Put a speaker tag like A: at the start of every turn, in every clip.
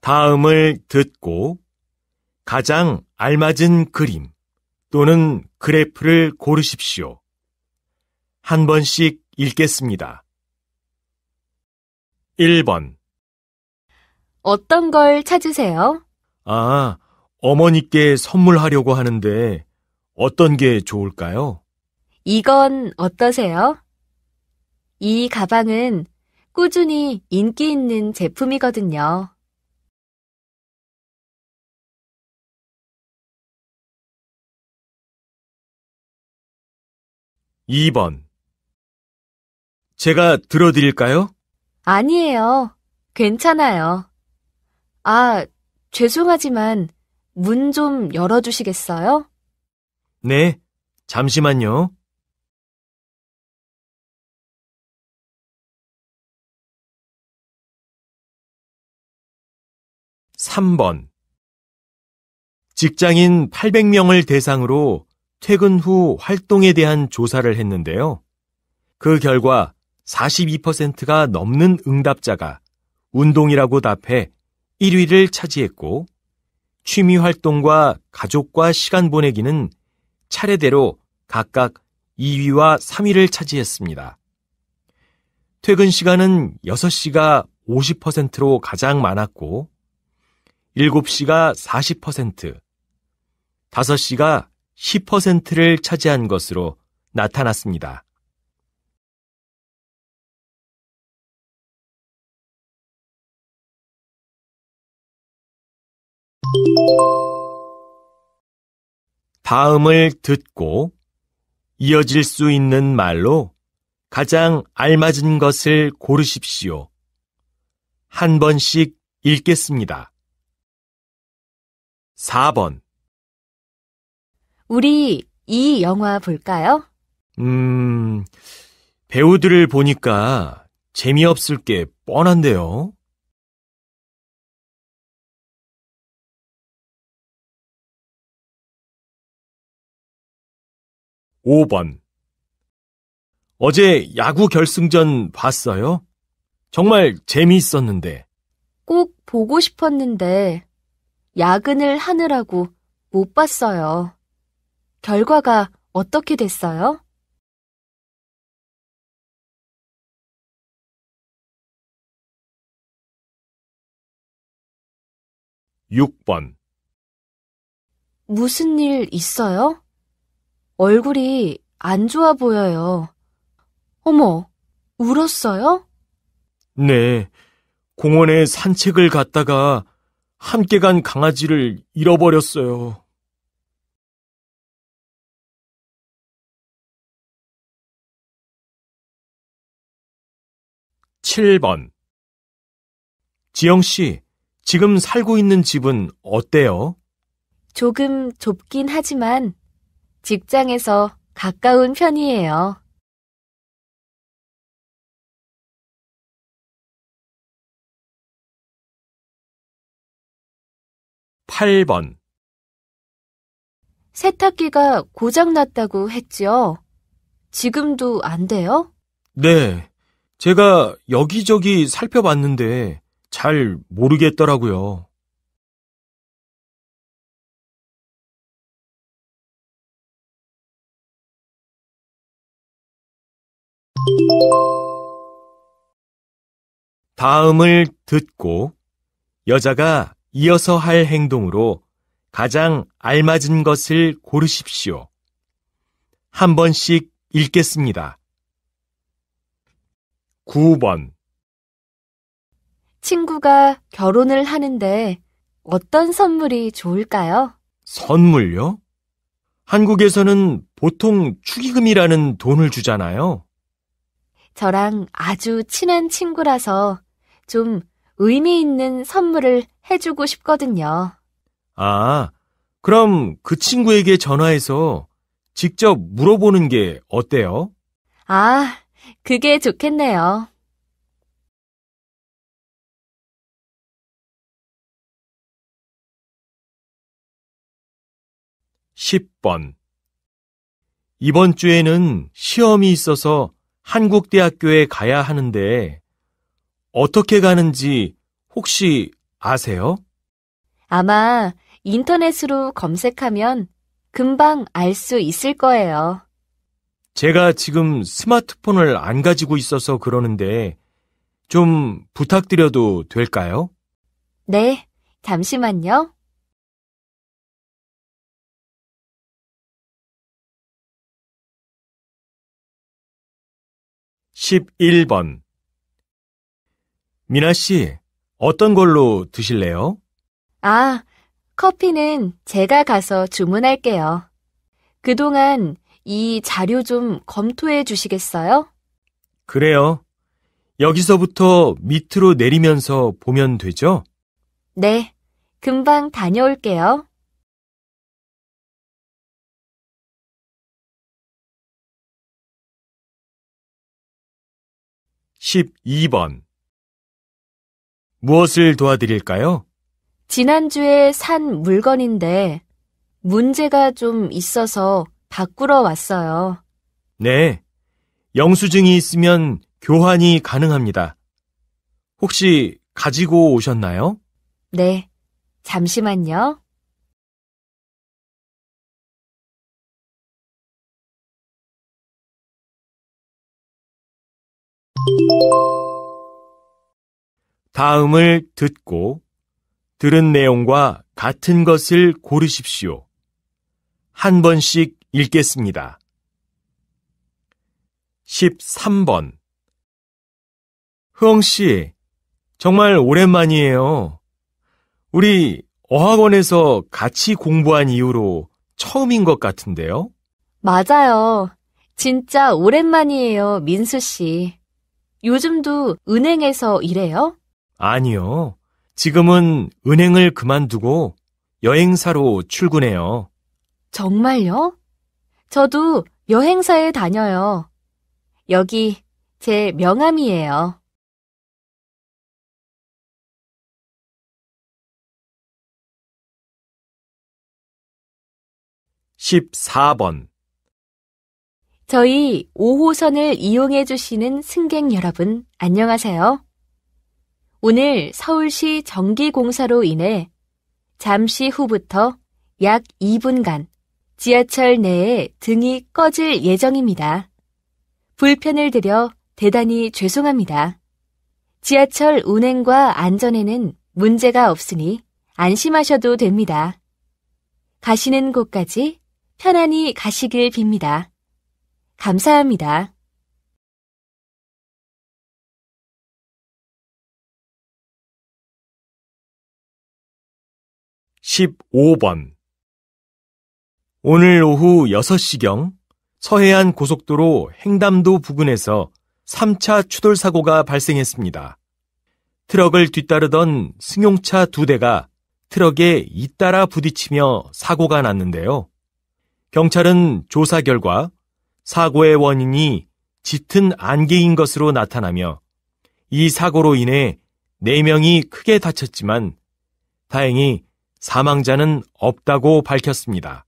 A: 다음을 듣고 가장 알맞은 그림 또는 그래프를 고르십시오. 한 번씩 읽겠습니다. 1번.
B: 어떤 걸 찾으세요?
A: 아, 어머니께 선물하려고 하는데 어떤 게 좋을까요?
B: 이건 어떠세요? 이 가방은 꾸준히 인기 있는 제품이거든요.
A: 2번. 제가 들어드릴까요?
B: 아니에요. 괜찮아요. 아, 죄송하지만 문 좀 열어주시겠어요?
A: 네, 잠시만요. 3번. 직장인 800명을 대상으로 퇴근 후 활동에 대한 조사를 했는데요. 그 결과 42%가 넘는 응답자가 운동이라고 답해 1위를 차지했고, 취미 활동과 가족과 시간 보내기는 차례대로 각각 2위와 3위를 차지했습니다. 퇴근 시간은 6시가 50%로 가장 많았고, 7시가 40%, 5시가 10%를 차지한 것으로 나타났습니다. 다음을 듣고 이어질 수 있는 말로 가장 알맞은 것을 고르십시오. 한 번씩 읽겠습니다. 4번.
B: 우리 이 영화 볼까요?
A: 음, 배우들을 보니까 재미없을 게 뻔한데요. 5번. 어제 야구 결승전 봤어요? 정말 재미있었는데.
B: 꼭 보고 싶었는데 야근을 하느라고 못 봤어요. 결과가 어떻게 됐어요?
A: 6번.
B: 무슨 일 있어요? 얼굴이 안 좋아 보여요. 어머, 울었어요?
A: 네. 공원에 산책을 갔다가 함께 간 강아지를 잃어버렸어요. 7번. 지영 씨, 지금 살고 있는 집은 어때요?
B: 조금 좁긴 하지만 직장에서 가까운 편이에요.
A: 8번.
B: 세탁기가 고장났다고 했죠? 지금도 안 돼요?
A: 네. 제가 여기저기 살펴봤는데 잘 모르겠더라고요. 다음을 듣고 여자가 이어서 할 행동으로 가장 알맞은 것을 고르십시오. 한 번씩 읽겠습니다. 9번.
B: 친구가 결혼을 하는데 어떤 선물이 좋을까요?
A: 선물요? 한국에서는 보통 축의금이라는 돈을 주잖아요.
B: 저랑 아주 친한 친구라서 좀 의미 있는 선물을 해주고 싶거든요.
A: 아, 그럼 그 친구에게 전화해서 직접 물어보는 게 어때요?
B: 아, 그게 좋겠네요.
A: (10번) 이번 주에는 시험이 있어서 한국대학교에 가야 하는데 어떻게 가는지 혹시 아세요?
B: 아마 인터넷으로 검색하면 금방 알 수 있을 거예요.
A: 제가 지금 스마트폰을 안 가지고 있어서 그러는데 좀 부탁드려도 될까요?
B: 네, 잠시만요.
A: 십일 번 미나 씨, 어떤 걸로 드실래요?
B: 아, 커피는 제가 가서 주문할게요. 그동안 이 자료 좀 검토해 주시겠어요?
A: 그래요. 여기서부터 밑으로 내리면서 보면 되죠?
B: 네, 금방 다녀올게요.
A: 십이 번 무엇을 도와드릴까요?
B: 지난주에 산 물건인데 문제가 좀 있어서 바꾸러 왔어요.
A: 네. 영수증이 있으면 교환이 가능합니다. 혹시 가지고 오셨나요?
B: 네, 잠시만요.
A: 다음을 듣고 들은 내용과 같은 것을 고르십시오. 한 번씩 읽겠습니다. 13번 흐엉 씨, 정말 오랜만이에요. 우리 어학원에서 같이 공부한 이후로 처음인 것 같은데요?
B: 맞아요. 진짜 오랜만이에요, 민수 씨. 요즘도 은행에서 일해요?
A: 아니요. 지금은 은행을 그만두고 여행사로 출근해요.
B: 정말요? 저도 여행사에 다녀요. 여기 제 명함이에요.
A: 십사 번
B: 저희 5호선을 이용해 주시는 승객 여러분, 안녕하세요. 오늘 서울시 전기공사로 인해 잠시 후부터 약 2분간 지하철 내에 등이 꺼질 예정입니다. 불편을 드려 대단히 죄송합니다. 지하철 운행과 안전에는 문제가 없으니 안심하셔도 됩니다. 가시는 곳까지 편안히 가시길 빕니다. 감사합니다.
A: 십오 번 오늘 오후 6시경 서해안 고속도로 횡담도 부근에서 3차 추돌 사고가 발생했습니다. 트럭을 뒤따르던 승용차 두 대가 트럭에 잇따라 부딪히며 사고가 났는데요. 경찰은 조사 결과 사고의 원인이 짙은 안개인 것으로 나타나며 이 사고로 인해 4명이 크게 다쳤지만 다행히 사망자는 없다고 밝혔습니다.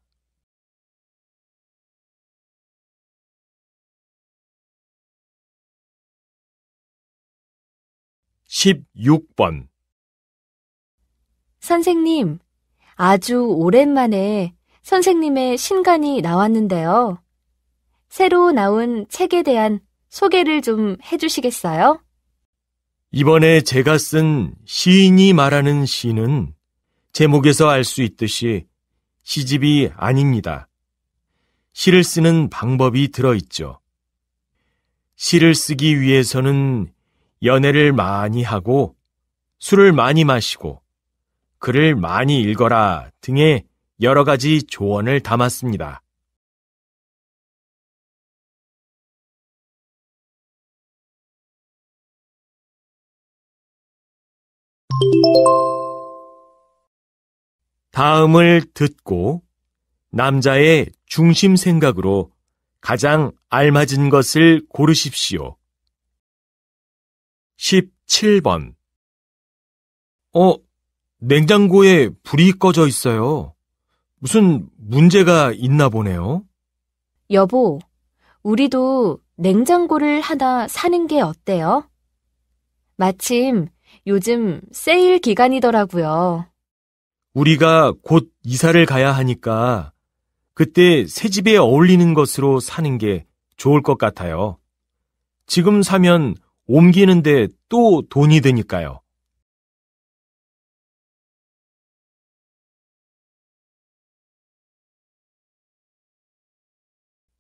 A: 16번
B: 선생님, 아주 오랜만에 선생님의 신간이 나왔는데요. 새로 나온 책에 대한 소개를 좀 해주시겠어요?
A: 이번에 제가 쓴 시인이 말하는 시는 제목에서 알 수 있듯이 시집이 아닙니다. 시를 쓰는 방법이 들어있죠. 시를 쓰기 위해서는 연애를 많이 하고 술을 많이 마시고 글을 많이 읽어라 등의 여러 가지 조언을 담았습니다. 다음을 듣고 남자의 중심 생각으로 가장 알맞은 것을 고르십시오. 17번. 어, 냉장고에 불이 꺼져 있어요. 무슨 문제가 있나 보네요.
B: 여보, 우리도 냉장고를 하나 사는 게 어때요? 마침 요즘 세일 기간이더라고요.
A: 우리가 곧 이사를 가야 하니까 그때 새 집에 어울리는 것으로 사는 게 좋을 것 같아요. 지금 사면 옮기는데 또 돈이 드니까요.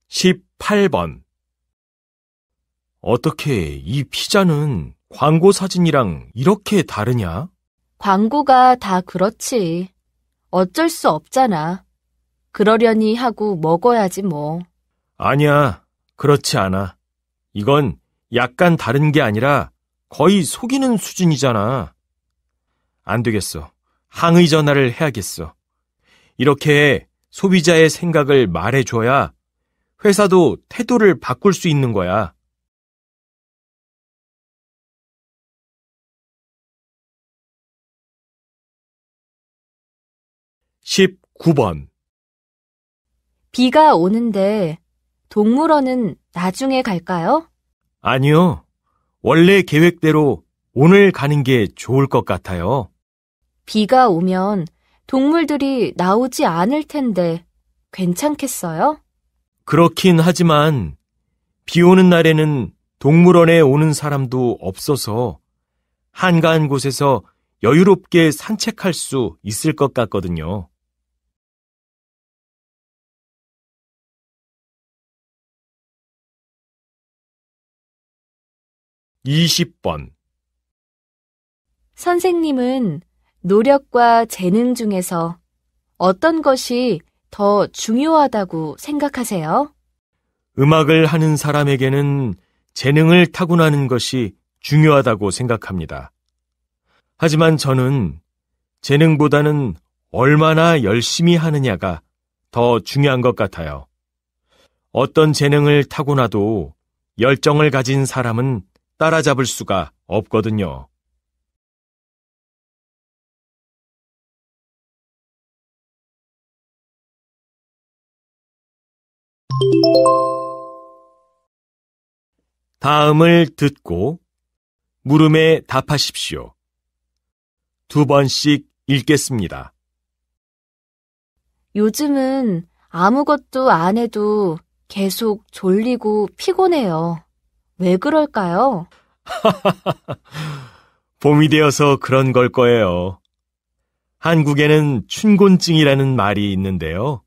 A: 십팔 번 어떻게 이 피자는 광고 사진이랑 이렇게 다르냐?
B: 광고가 다 그렇지. 어쩔 수 없잖아. 그러려니 하고 먹어야지 뭐.
A: 아니야, 그렇지 않아. 이건 약간 다른 게 아니라 거의 속이는 수준이잖아. 안 되겠어. 항의 전화를 해야겠어. 이렇게 소비자의 생각을 말해줘야 회사도 태도를 바꿀 수 있는 거야. 19번.
B: 비가 오는데 동물원은 나중에 갈까요?
A: 아니요. 원래 계획대로 오늘 가는 게 좋을 것 같아요.
B: 비가 오면 동물들이 나오지 않을 텐데 괜찮겠어요?
A: 그렇긴 하지만 비 오는 날에는 동물원에 오는 사람도 없어서 한가한 곳에서 여유롭게 산책할 수 있을 것 같거든요. 20번
B: 선생님은 노력과 재능 중에서 어떤 것이 더 중요하다고 생각하세요?
A: 음악을 하는 사람에게는 재능을 타고나는 것이 중요하다고 생각합니다. 하지만 저는 재능보다는 얼마나 열심히 하느냐가 더 중요한 것 같아요. 어떤 재능을 타고나도 열정을 가진 사람은 따라잡을 수가 없거든요. 다음을 듣고 물음에 답하십시오. 두 번씩 읽겠습니다.
B: 요즘은 아무것도 안 해도 계속 졸리고 피곤해요. 왜 그럴까요?
A: 봄이 되어서 그런 걸 거예요. 한국에는 춘곤증이라는 말이 있는데요.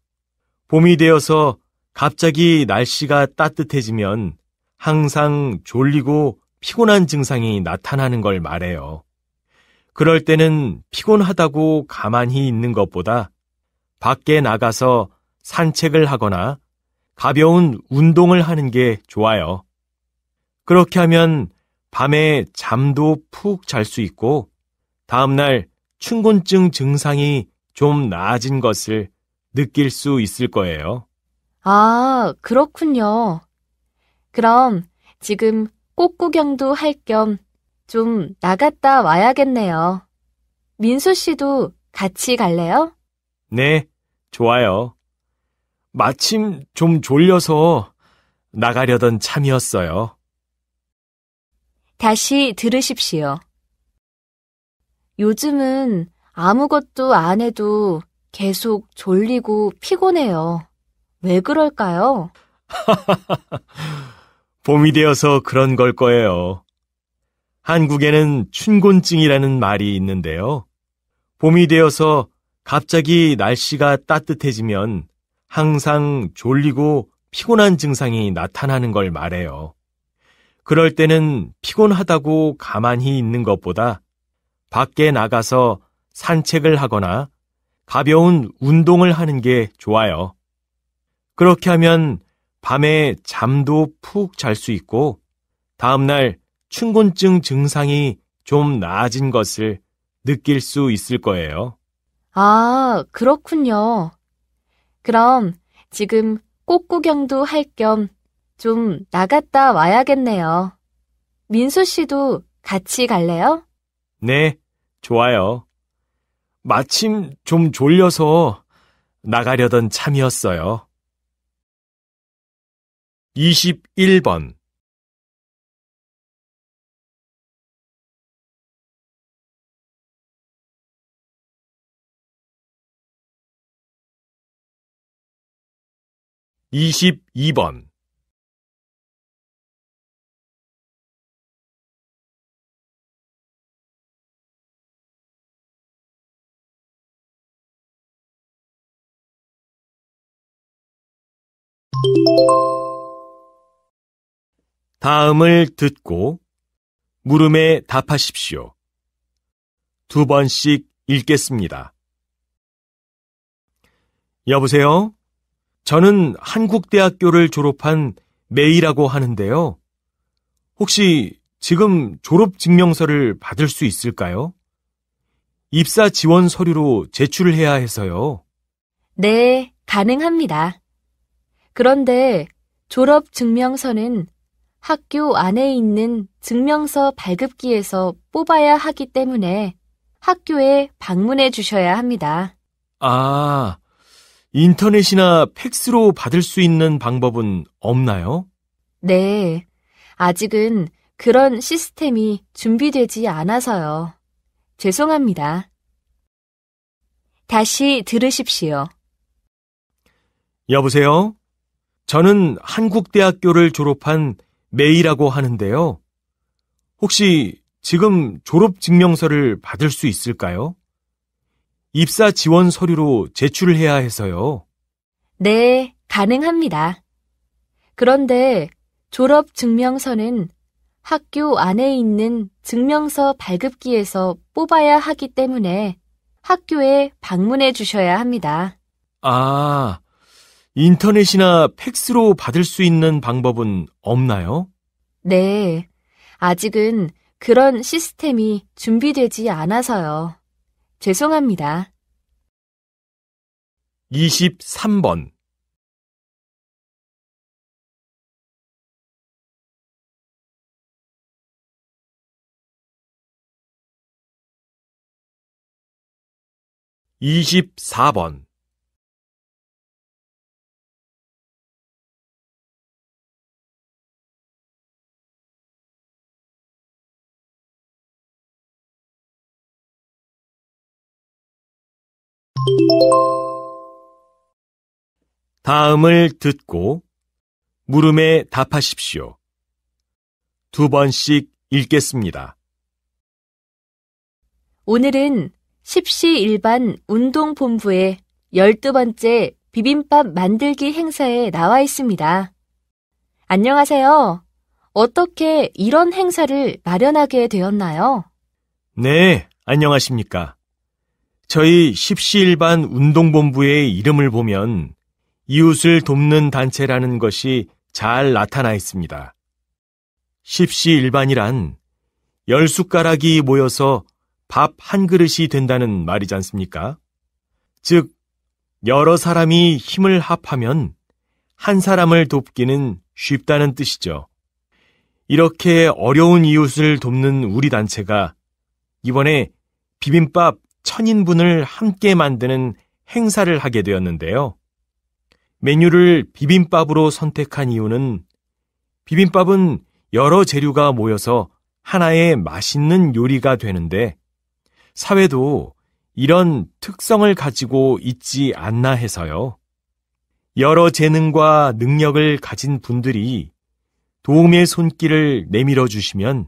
A: 봄이 되어서 갑자기 날씨가 따뜻해지면 항상 졸리고 피곤한 증상이 나타나는 걸 말해요. 그럴 때는 피곤하다고 가만히 있는 것보다 밖에 나가서 산책을 하거나 가벼운 운동을 하는 게 좋아요. 그렇게 하면 밤에 잠도 푹 잘 수 있고 다음날 춘곤증 증상이 좀 나아진 것을 느낄 수 있을 거예요.
B: 아, 그렇군요. 그럼 지금 꽃 구경도 할 겸 좀 나갔다 와야겠네요. 민수 씨도 같이 갈래요?
A: 네, 좋아요. 마침 좀 졸려서 나가려던 참이었어요.
B: 다시 들으십시오. 요즘은 아무것도 안 해도 계속 졸리고 피곤해요. 왜 그럴까요?
A: 봄이 되어서 그런 걸 거예요. 한국에는 춘곤증이라는 말이 있는데요. 봄이 되어서 갑자기 날씨가 따뜻해지면 항상 졸리고 피곤한 증상이 나타나는 걸 말해요. 그럴 때는 피곤하다고 가만히 있는 것보다 밖에 나가서 산책을 하거나 가벼운 운동을 하는 게 좋아요. 그렇게 하면 밤에 잠도 푹 잘 수 있고 다음날 춘곤증 증상이 좀 나아진 것을 느낄 수 있을 거예요.
B: 아, 그렇군요. 그럼 지금 꽃 구경도 할 겸 좀 나갔다 와야겠네요. 민수 씨도 같이 갈래요?
A: 네, 좋아요. 마침 좀 졸려서 나가려던 참이었어요. 21번 22번 다음을 듣고 물음에 답하십시오. 두 번씩 읽겠습니다. 여보세요? 저는 한국대학교를 졸업한 메이라고 하는데요. 혹시 지금 졸업 증명서를 받을 수 있을까요? 입사 지원 서류로 제출을 해야 해서요.
B: 네, 가능합니다. 그런데 졸업 증명서는 학교 안에 있는 증명서 발급기에서 뽑아야 하기 때문에 학교에 방문해 주셔야 합니다.
A: 아, 인터넷이나 팩스로 받을 수 있는 방법은 없나요?
B: 네, 아직은 그런 시스템이 준비되지 않아서요. 죄송합니다. 다시 들으십시오.
A: 여보세요? 저는 한국대학교를 졸업한 메이라고 하는데요. 혹시 지금 졸업 증명서를 받을 수 있을까요? 입사 지원 서류로 제출을 해야 해서요.
B: 네, 가능합니다. 그런데 졸업 증명서는 학교 안에 있는 증명서 발급기에서 뽑아야 하기 때문에 학교에 방문해 주셔야 합니다.
A: 아, 인터넷이나 팩스로 받을 수 있는 방법은 없나요?
B: 네, 아직은 그런 시스템이 준비되지 않아서요. 죄송합니다.
A: 23번 24번 다음을 듣고 물음에 답하십시오. 두 번씩 읽겠습니다.
B: 오늘은 10시 일반 운동본부의 12번째 비빔밥 만들기 행사에 나와 있습니다. 안녕하세요. 어떻게 이런 행사를 마련하게 되었나요?
A: 네, 안녕하십니까. 저희 10시1반 운동본부의 이름을 보면 이웃을 돕는 단체라는 것이 잘 나타나 있습니다. 10시1반이란 열 숟가락이 모여서 밥 한 그릇이 된다는 말이지 않습니까? 즉, 여러 사람이 힘을 합하면 한 사람을 돕기는 쉽다는 뜻이죠. 이렇게 어려운 이웃을 돕는 우리 단체가 이번에 비빔밥 천인분을 함께 만드는 행사를 하게 되었는데요. 메뉴를 비빔밥으로 선택한 이유는 비빔밥은 여러 재료가 모여서 하나의 맛있는 요리가 되는데 사회도 이런 특성을 가지고 있지 않나 해서요. 여러 재능과 능력을 가진 분들이 도움의 손길을 내밀어 주시면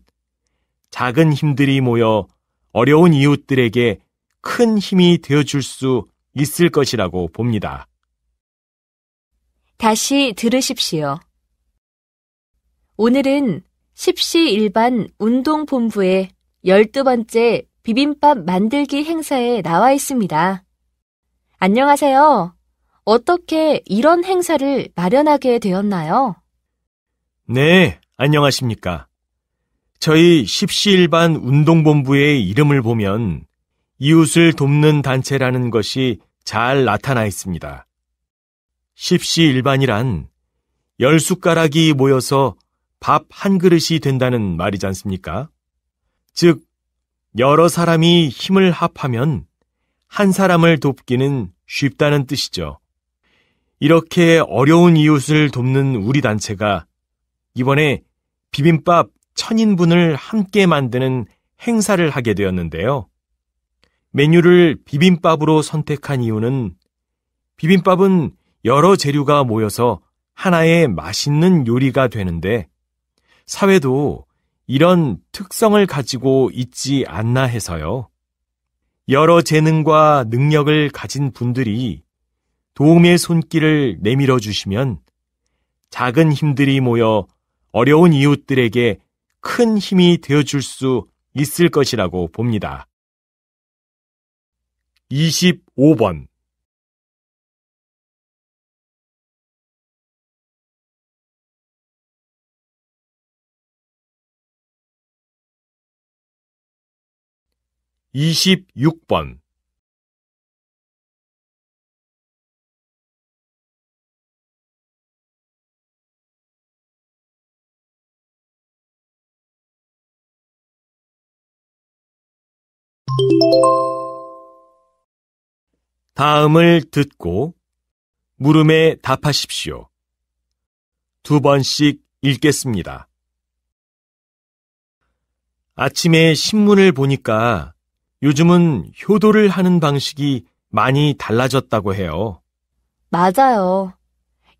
A: 작은 힘들이 모여 어려운 이웃들에게 큰 힘이 되어줄 수 있을 것이라고 봅니다.
B: 다시 들으십시오. 오늘은 10시 일반 운동본부의 12번째 비빔밥 만들기 행사에 나와 있습니다. 안녕하세요. 어떻게 이런 행사를 마련하게 되었나요?
A: 네, 안녕하십니까. 저희 10시 일반 운동본부의 이름을 보면 이웃을 돕는 단체라는 것이 잘 나타나 있습니다. 십시일반이란 열 숟가락이 모여서 밥 한 그릇이 된다는 말이지 않습니까? 즉, 여러 사람이 힘을 합하면 한 사람을 돕기는 쉽다는 뜻이죠. 이렇게 어려운 이웃을 돕는 우리 단체가 이번에 비빔밥 천인분을 함께 만드는 행사를 하게 되었는데요. 메뉴를 비빔밥으로 선택한 이유는 비빔밥은 여러 재료가 모여서 하나의 맛있는 요리가 되는데 사회도 이런 특성을 가지고 있지 않나 해서요. 여러 재능과 능력을 가진 분들이 도움의 손길을 내밀어 주시면 작은 힘들이 모여 어려운 이웃들에게 큰 힘이 되어 줄 수 있을 것이라고 봅니다. 25번. 26번 다음을 듣고 물음에 답하십시오. 두 번씩 읽겠습니다. 아침에 신문을 보니까 요즘은 효도를 하는 방식이 많이 달라졌다고 해요.
B: 맞아요.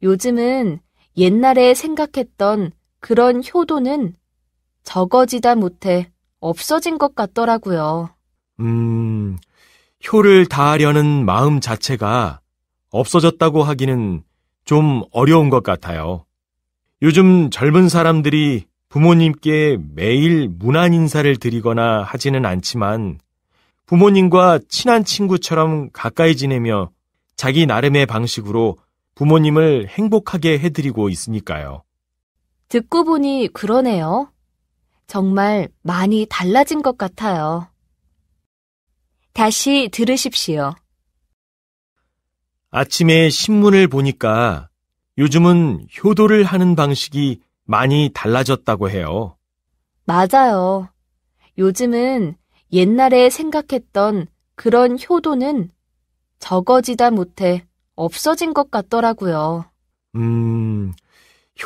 B: 요즘은 옛날에 생각했던 그런 효도는 적어지다 못해 없어진 것 같더라고요.
A: 음, 효를 다하려는 마음 자체가 없어졌다고 하기는 좀 어려운 것 같아요. 요즘 젊은 사람들이 부모님께 매일 문안 인사를 드리거나 하지는 않지만 부모님과 친한 친구처럼 가까이 지내며 자기 나름의 방식으로 부모님을 행복하게 해드리고 있으니까요.
B: 듣고 보니 그러네요. 정말 많이 달라진 것 같아요. 다시 들으십시오.
A: 아침에 신문을 보니까 요즘은 효도를 하는 방식이 많이 달라졌다고 해요.
B: 맞아요. 요즘은 옛날에 생각했던 그런 효도는 적어지다 못해 없어진 것 같더라고요.
A: 음,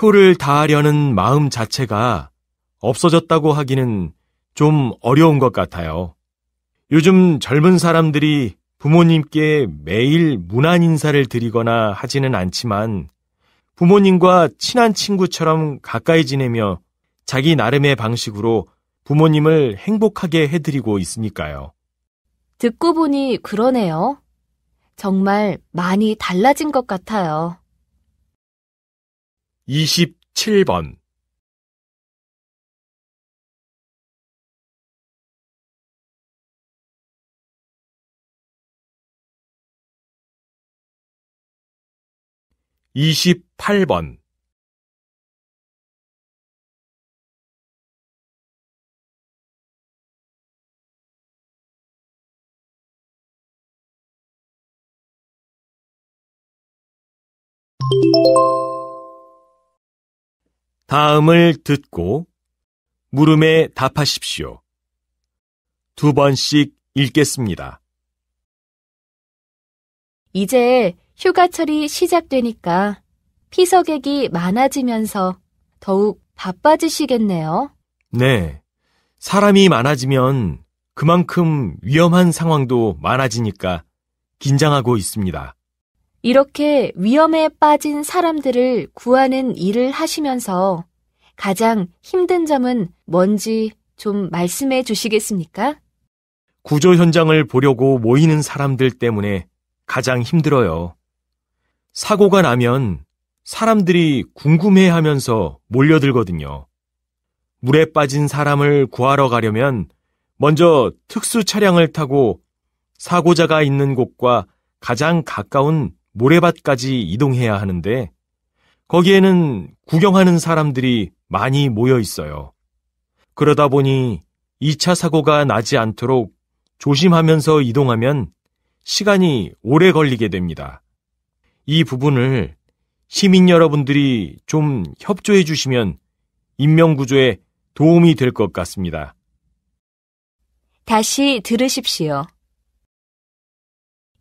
A: 효를 다하려는 마음 자체가 없어졌다고 하기는 좀 어려운 것 같아요. 요즘 젊은 사람들이 부모님께 매일 문안 인사를 드리거나 하지는 않지만 부모님과 친한 친구처럼 가까이 지내며 자기 나름의 방식으로 부모님을 행복하게 해드리고 있으니까요.
B: 듣고 보니 그러네요. 정말 많이 달라진 것 같아요.
A: 27번 28번 다음을 듣고 물음에 답하십시오. 두 번씩 읽겠습니다.
B: 이제 휴가철이 시작되니까 피서객이 많아지면서 더욱 바빠지시겠네요.
A: 네. 사람이 많아지면 그만큼 위험한 상황도 많아지니까 긴장하고 있습니다.
B: 이렇게 위험에 빠진 사람들을 구하는 일을 하시면서 가장 힘든 점은 뭔지 좀 말씀해 주시겠습니까?
A: 구조 현장을 보려고 모이는 사람들 때문에 가장 힘들어요. 사고가 나면 사람들이 궁금해 하면서 몰려들거든요. 물에 빠진 사람을 구하러 가려면 먼저 특수 차량을 타고 사고자가 있는 곳과 가장 가까운 모래밭까지 이동해야 하는데 거기에는 구경하는 사람들이 많이 모여 있어요. 그러다 보니 2차 사고가 나지 않도록 조심하면서 이동하면 시간이 오래 걸리게 됩니다. 이 부분을 시민 여러분들이 좀 협조해 주시면 인명구조에 도움이 될 것 같습니다.
B: 다시 들으십시오.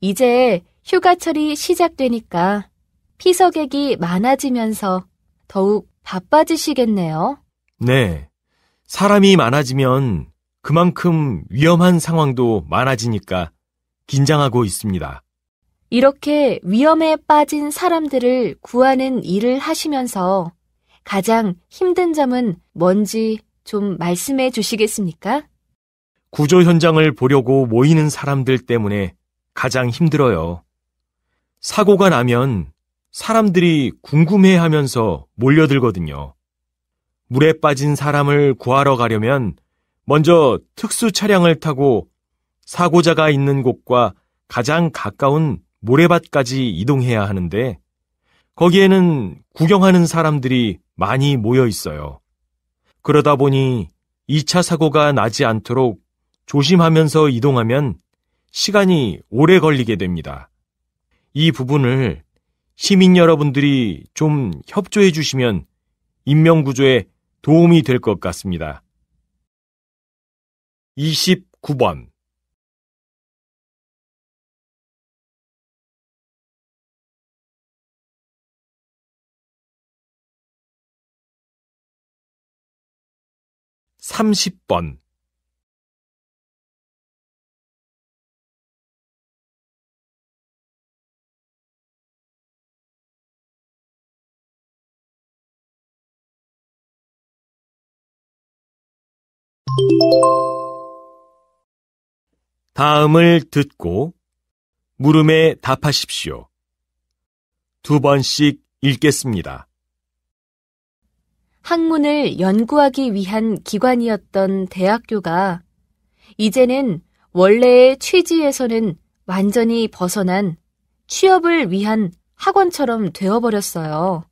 B: 이제 휴가철이 시작되니까 피서객이 많아지면서 더욱 바빠지시겠네요.
A: 네. 사람이 많아지면 그만큼 위험한 상황도 많아지니까 긴장하고 있습니다.
B: 이렇게 위험에 빠진 사람들을 구하는 일을 하시면서 가장 힘든 점은 뭔지 좀 말씀해 주시겠습니까?
A: 구조 현장을 보려고 모이는 사람들 때문에 가장 힘들어요. 사고가 나면 사람들이 궁금해 하면서 몰려들거든요. 물에 빠진 사람을 구하러 가려면 먼저 특수 차량을 타고 사고자가 있는 곳과 가장 가까운 모래밭까지 이동해야 하는데 거기에는 구경하는 사람들이 많이 모여 있어요. 그러다 보니 2차 사고가 나지 않도록 조심하면서 이동하면 시간이 오래 걸리게 됩니다. 이 부분을 시민 여러분들이 좀 협조해 주시면 인명구조에 도움이 될 것 같습니다. 29번 30번 '다음을 듣고 물음에 답하십시오. 두 번씩 읽겠습니다.
B: 학문을 연구하기 위한 기관이었던 대학교가 이제는 원래의 취지에서는 완전히 벗어난 취업을 위한 학원처럼 되어버렸어요.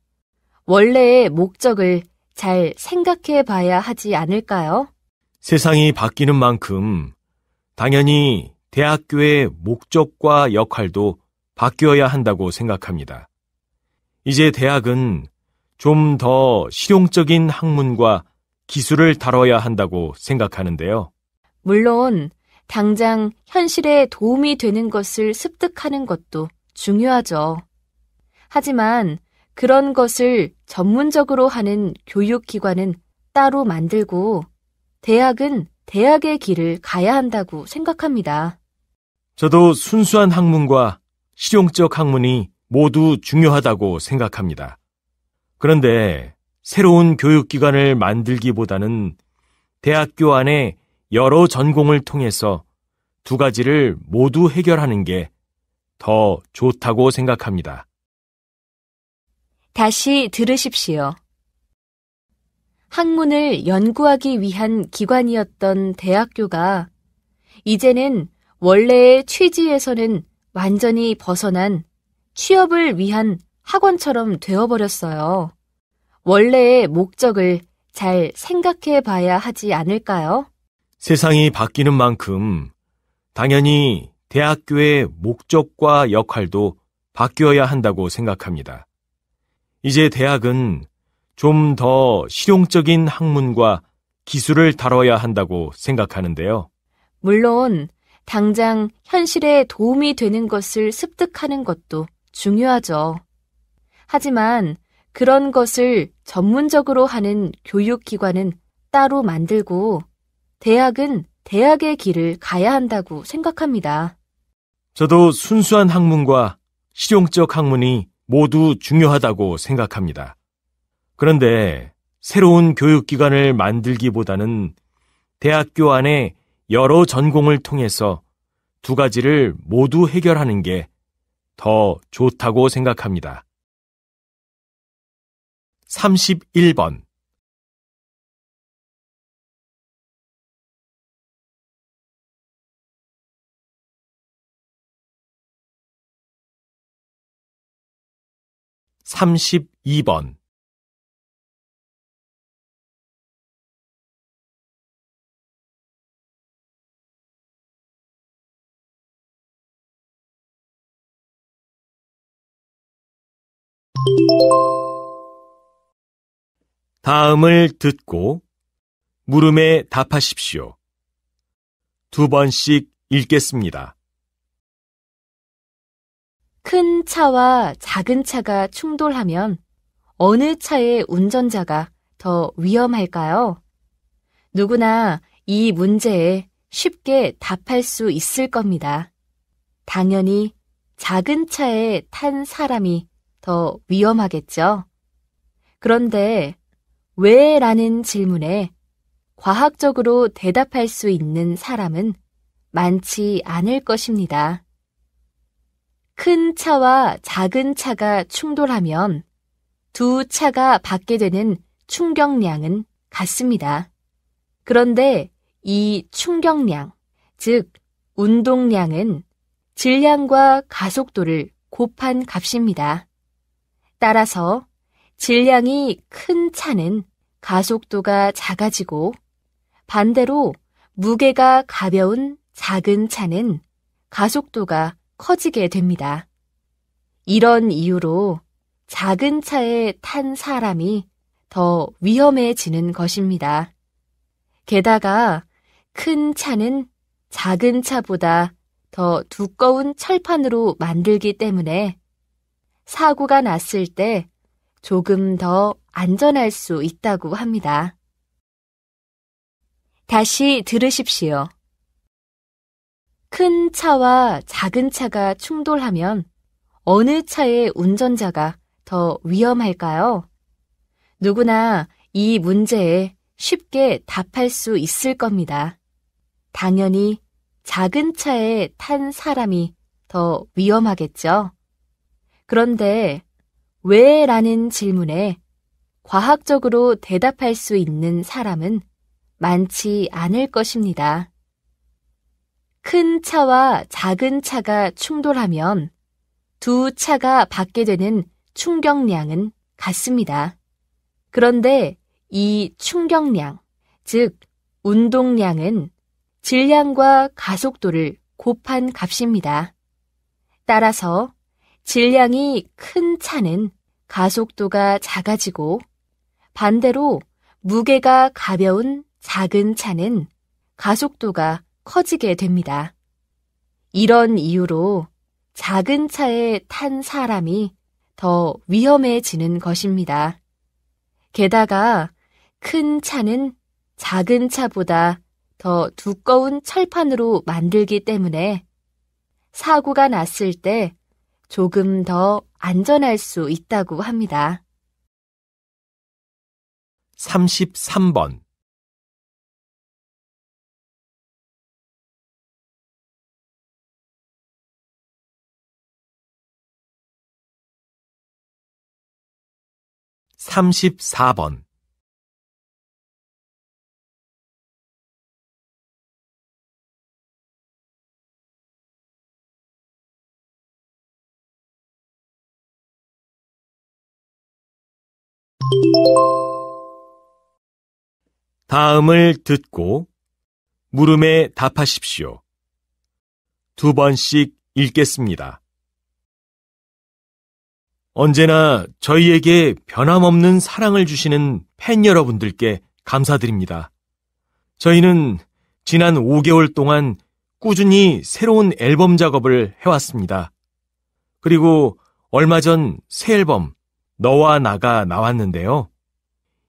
B: 원래의 목적을 잘 생각해 봐야 하지 않을까요?
A: 세상이 바뀌는 만큼 당연히 대학교의 목적과 역할도 바뀌어야 한다고 생각합니다. 이제 대학은 좀 더 실용적인 학문과 기술을 다뤄야 한다고 생각하는데요.
B: 물론 당장 현실에 도움이 되는 것을 습득하는 것도 중요하죠. 하지만 그런 것을 전문적으로 하는 교육기관은 따로 만들고 대학은 대학의 길을 가야 한다고 생각합니다.
A: 저도 순수한 학문과 실용적 학문이 모두 중요하다고 생각합니다. 그런데 새로운 교육기관을 만들기보다는 대학교 안에 여러 전공을 통해서 두 가지를 모두 해결하는 게 더 좋다고 생각합니다.
B: 다시 들으십시오. 학문을 연구하기 위한 기관이었던 대학교가 이제는 원래의 취지에서는 완전히 벗어난 취업을 위한 학원처럼 되어버렸어요. 원래의 목적을 잘 생각해 봐야 하지 않을까요?
A: 세상이 바뀌는 만큼 당연히 대학교의 목적과 역할도 바뀌어야 한다고 생각합니다. 이제 대학은 좀 더 실용적인 학문과 기술을 다뤄야 한다고 생각하는데요.
B: 물론 당장 현실에 도움이 되는 것을 습득하는 것도 중요하죠. 하지만 그런 것을 전문적으로 하는 교육기관은 따로 만들고 대학은 대학의 길을 가야 한다고 생각합니다.
A: 저도 순수한 학문과 실용적 학문이 모두 중요하다고 생각합니다. 그런데 새로운 교육기관을 만들기보다는 대학교 안에 여러 전공을 통해서 두 가지를 모두 해결하는 게 더 좋다고 생각합니다. 31번. 32번 다음을 듣고 물음에 답하십시오. 두 번씩 읽겠습니다.
B: 큰 차와 작은 차가 충돌하면 어느 차의 운전자가 더 위험할까요? 누구나 이 문제에 쉽게 답할 수 있을 겁니다. 당연히 작은 차에 탄 사람이 더 위험하겠죠. 그런데 왜 라는 질문에 과학적으로 대답할 수 있는 사람은 많지 않을 것입니다. 큰 차와 작은 차가 충돌하면 두 차가 받게 되는 충격량은 같습니다. 그런데 이 충격량, 즉 운동량은 질량과 가속도를 곱한 값입니다. 따라서 질량이 큰 차는 가속도가 작아지고 반대로 무게가 가벼운 작은 차는 가속도가 커지게 됩니다. 이런 이유로 작은 차에 탄 사람이 더 위험해지는 것입니다. 게다가 큰 차는 작은 차보다 더 두꺼운 철판으로 만들기 때문에 사고가 났을 때 조금 더 안전할 수 있다고 합니다. 다시 들으십시오. 큰 차와 작은 차가 충돌하면 어느 차의 운전자가 더 위험할까요? 누구나 이 문제에 쉽게 답할 수 있을 겁니다. 당연히 작은 차에 탄 사람이 더 위험하겠죠. 그런데 왜 라는 질문에 과학적으로 대답할 수 있는 사람은 많지 않을 것입니다. 큰 차와 작은 차가 충돌하면 두 차가 받게 되는 충격량은 같습니다. 그런데 이 충격량, 즉 운동량은 질량과 가속도를 곱한 값입니다. 따라서 질량이 큰 차는 가속도가 작아지고 반대로 무게가 가벼운 작은 차는 가속도가 커지게 됩니다. 이런 이유로 작은 차에 탄 사람이 더 위험해지는 것입니다. 게다가 큰 차는 작은 차보다 더 두꺼운 철판으로 만들기 때문에 사고가 났을 때 조금 더 안전할 수 있다고 합니다.
A: 33번 34번 다음을 듣고 물음에 답하십시오. 두 번씩 읽겠습니다. 언제나 저희에게 변함없는 사랑을 주시는 팬 여러분들께 감사드립니다. 저희는 지난 5개월 동안 꾸준히 새로운 앨범 작업을 해왔습니다. 그리고 얼마 전 새 앨범 너와 나가 나왔는데요.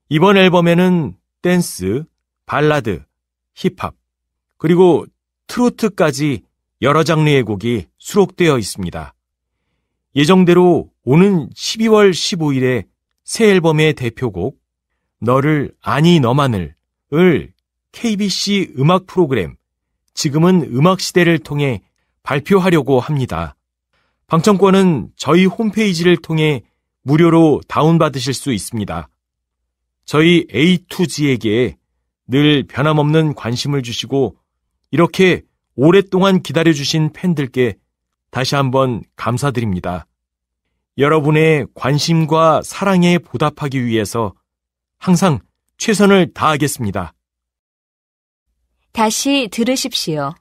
A: 이번 앨범에는 댄스, 발라드, 힙합, 그리고 트로트까지 여러 장르의 곡이 수록되어 있습니다. 예정대로 오는 12월 15일에 새 앨범의 대표곡 너를 아니 너만을 을 KBC 음악 프로그램 지금은 음악 시대를 통해 발표하려고 합니다. 방청권은 저희 홈페이지를 통해 무료로 다운받으실 수 있습니다. 저희 A2G에게 늘 변함없는 관심을 주시고 이렇게 오랫동안 기다려주신 팬들께 다시 한번 감사드립니다. 여러분의 관심과 사랑에 보답하기 위해서 항상 최선을 다하겠습니다.
B: 다시 들으십시오.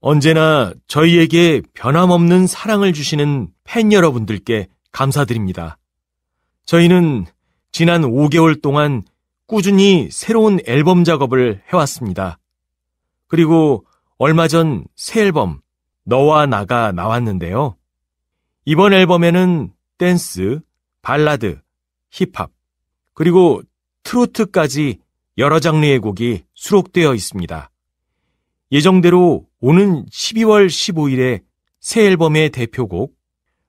A: 언제나 저희에게 변함없는 사랑을 주시는 팬 여러분들께 감사드립니다. 저희는 지난 5개월 동안 꾸준히 새로운 앨범 작업을 해왔습니다. 그리고 얼마 전 새 앨범 너와 나가 나왔는데요. 이번 앨범에는 댄스, 발라드, 힙합, 그리고 트로트까지 여러 장르의 곡이 수록되어 있습니다. 예정대로 오는 12월 15일에 새 앨범의 대표곡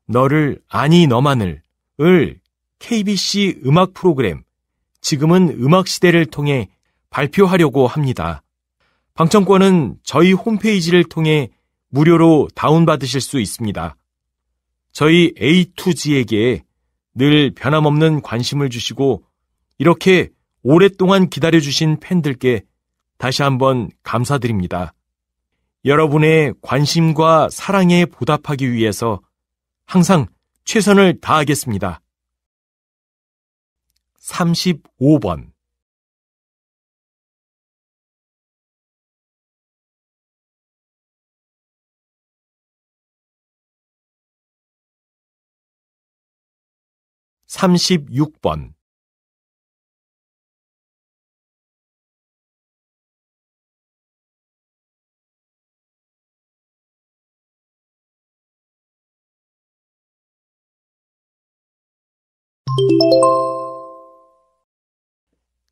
A: 너를 아니 너만을 을 KBC 음악 프로그램 지금은 음악 시대를 통해 발표하려고 합니다. 방청권은 저희 홈페이지를 통해 무료로 다운받으실 수 있습니다. 저희 A2G에게 늘 변함없는 관심을 주시고 이렇게 오랫동안 기다려주신 팬들께 다시 한번 감사드립니다. 여러분의 관심과 사랑에 보답하기 위해서 항상 최선을 다하겠습니다. 35번 36번 '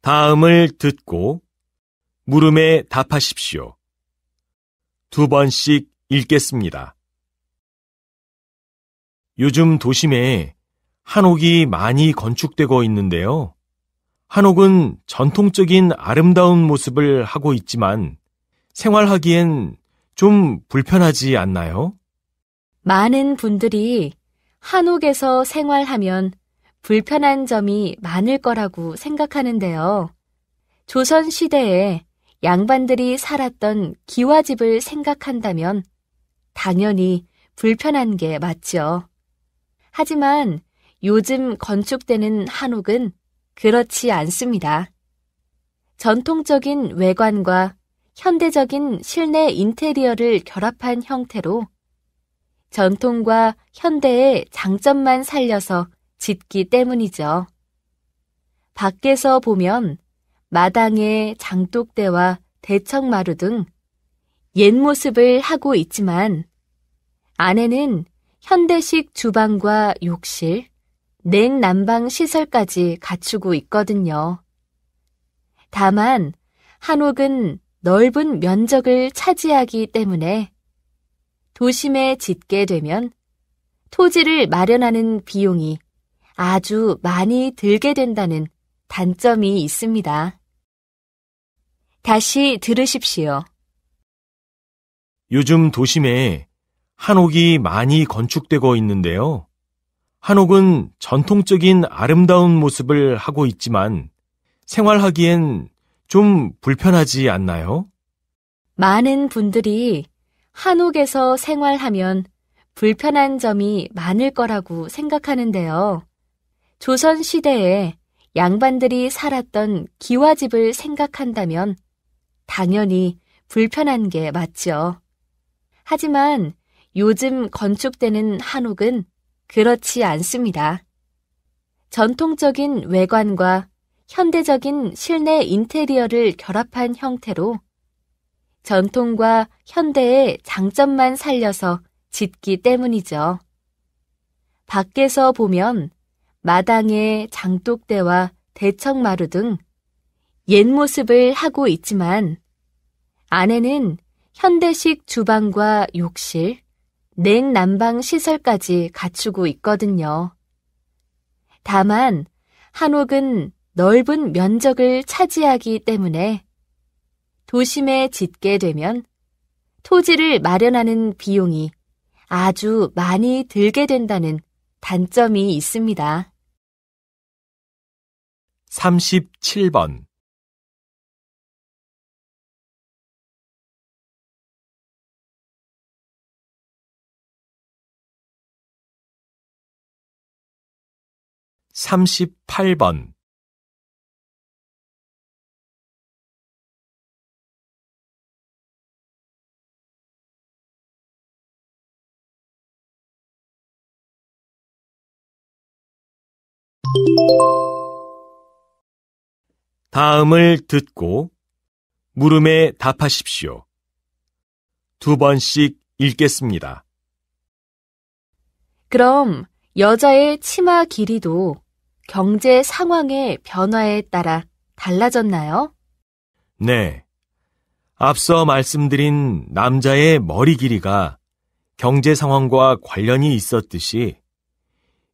A: 다음을 듣고 물음에 답하십시오. 두 번씩 읽겠습니다. 요즘 도심에 한옥이 많이 건축되고 있는데요. 한옥은 전통적인 아름다운 모습을 하고 있지만 생활하기엔 좀 불편하지 않나요?
B: 많은 분들이 한옥에서 생활하면 불편한 점이 많을 거라고 생각하는데요. 조선 시대에 양반들이 살았던 기와집을 생각한다면 당연히 불편한 게 맞죠. 하지만 요즘 건축되는 한옥은 그렇지 않습니다. 전통적인 외관과 현대적인 실내 인테리어를 결합한 형태로 전통과 현대의 장점만 살려서 짓기 때문이죠. 밖에서 보면 마당의 장독대와 대청마루 등 옛 모습을 하고 있지만 안에는 현대식 주방과 욕실, 냉난방 시설까지 갖추고 있거든요. 다만 한옥은 넓은 면적을 차지하기 때문에 도심에 짓게 되면 토지를 마련하는 비용이 아주 많이 들게 된다는 단점이 있습니다. 다시 들으십시오.
A: 요즘 도심에 한옥이 많이 건축되고 있는데요. 한옥은 전통적인 아름다운 모습을 하고 있지만 생활하기엔 좀 불편하지 않나요?
B: 많은 분들이 한옥에서 생활하면 불편한 점이 많을 거라고 생각하는데요. 조선 시대에 양반들이 살았던 기와집을 생각한다면 당연히 불편한 게 맞죠. 하지만 요즘 건축되는 한옥은 그렇지 않습니다. 전통적인 외관과 현대적인 실내 인테리어를 결합한 형태로 전통과 현대의 장점만 살려서 짓기 때문이죠. 밖에서 보면 마당의 장독대와 대청마루 등 옛 모습을 하고 있지만 안에는 현대식 주방과 욕실, 냉난방 시설까지 갖추고 있거든요. 다만 한옥은 넓은 면적을 차지하기 때문에 도심에 짓게 되면 토지를 마련하는 비용이 아주 많이 들게 된다는 단점이 있습니다.
A: 37번. 38번 다음을 듣고 물음에 답하십시오. 두 번씩 읽겠습니다.
B: 그럼 여자의 치마 길이도 경제 상황의 변화에 따라 달라졌나요?
A: 네. 앞서 말씀드린 남자의 머리 길이가 경제 상황과 관련이 있었듯이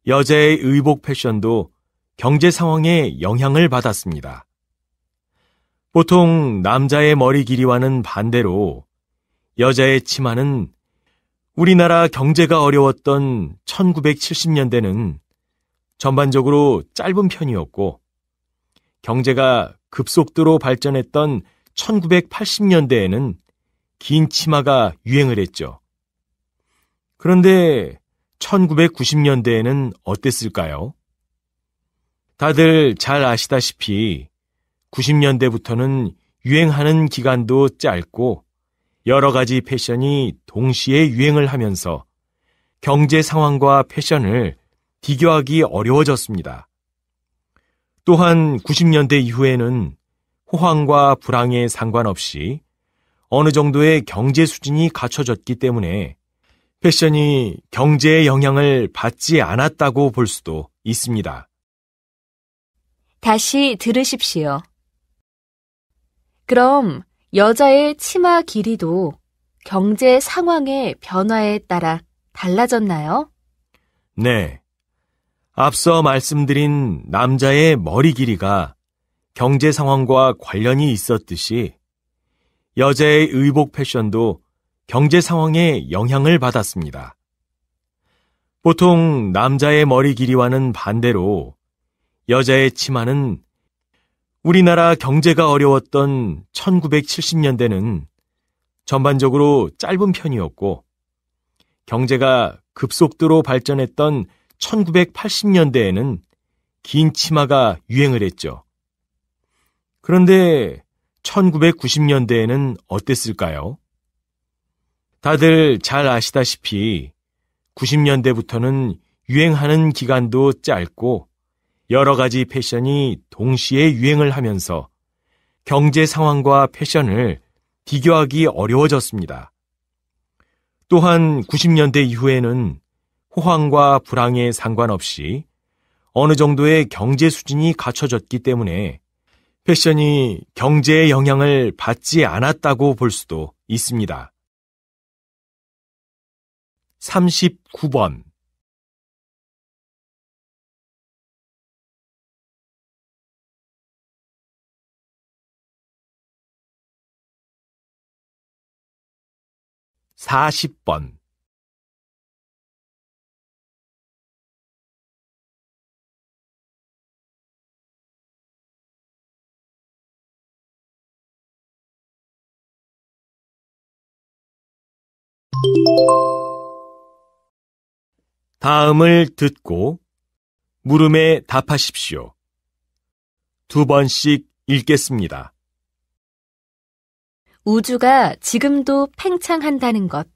A: 여자의 의복 패션도 경제 상황에 영향을 받았습니다. 보통 남자의 머리 길이와는 반대로 여자의 치마는 우리나라 경제가 어려웠던 1970년대는 전반적으로 짧은 편이었고 경제가 급속도로 발전했던 1980년대에는 긴 치마가 유행을 했죠. 그런데 1990년대에는 어땠을까요? 다들 잘 아시다시피 90년대부터는 유행하는 기간도 짧고 여러 가지 패션이 동시에 유행을 하면서 경제 상황과 패션을 비교하기 어려워졌습니다. 또한 90년대 이후에는 호황과 불황에 상관없이 어느 정도의 경제 수준이 갖춰졌기 때문에 패션이 경제의 영향을 받지 않았다고 볼 수도 있습니다.
B: 다시 들으십시오. 그럼 여자의 치마 길이도 경제 상황의 변화에 따라 달라졌나요?
A: 네. 앞서 말씀드린 남자의 머리 길이가 경제 상황과 관련이 있었듯이 여자의 의복 패션도 경제 상황에 영향을 받았습니다. 보통 남자의 머리 길이와는 반대로 여자의 치마는 우리나라 경제가 어려웠던 1970년대는 전반적으로 짧은 편이었고 경제가 급속도로 발전했던 1980년대에는 긴 치마가 유행을 했죠. 그런데 1990년대에는 어땠을까요? 다들 잘 아시다시피 90년대부터는 유행하는 기간도 짧고 여러 가지 패션이 동시에 유행을 하면서 경제 상황과 패션을 비교하기 어려워졌습니다. 또한 90년대 이후에는 호황과 불황에 상관없이 어느 정도의 경제 수준이 갖춰졌기 때문에 패션이 경제의 영향을 받지 않았다고 볼 수도 있습니다. 39번 40번 다음을 듣고 물음에 답하십시오. 두 번씩 읽겠습니다.
B: 우주가 지금도 팽창한다는 것.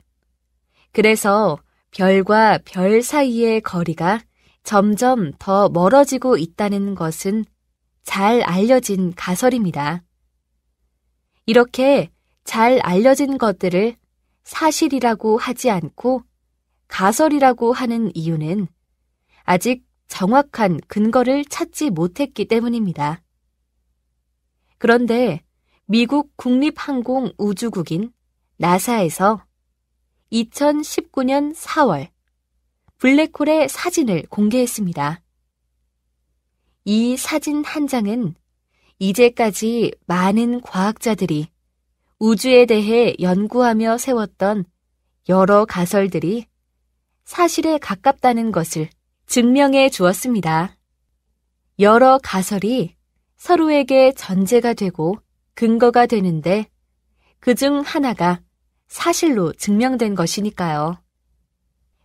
B: 그래서 별과 별 사이의 거리가 점점 더 멀어지고 있다는 것은 잘 알려진 가설입니다. 이렇게 잘 알려진 것들을 사실이라고 하지 않고 가설이라고 하는 이유는 아직 정확한 근거를 찾지 못했기 때문입니다. 그런데 미국 국립항공우주국인 나사에서 2019년 4월 블랙홀의 사진을 공개했습니다. 이 사진 한 장은 이제까지 많은 과학자들이 우주에 대해 연구하며 세웠던 여러 가설들이 사실에 가깝다는 것을 증명해 주었습니다. 여러 가설이 서로에게 전제가 되고 근거가 되는데 그 중 하나가 사실로 증명된 것이니까요.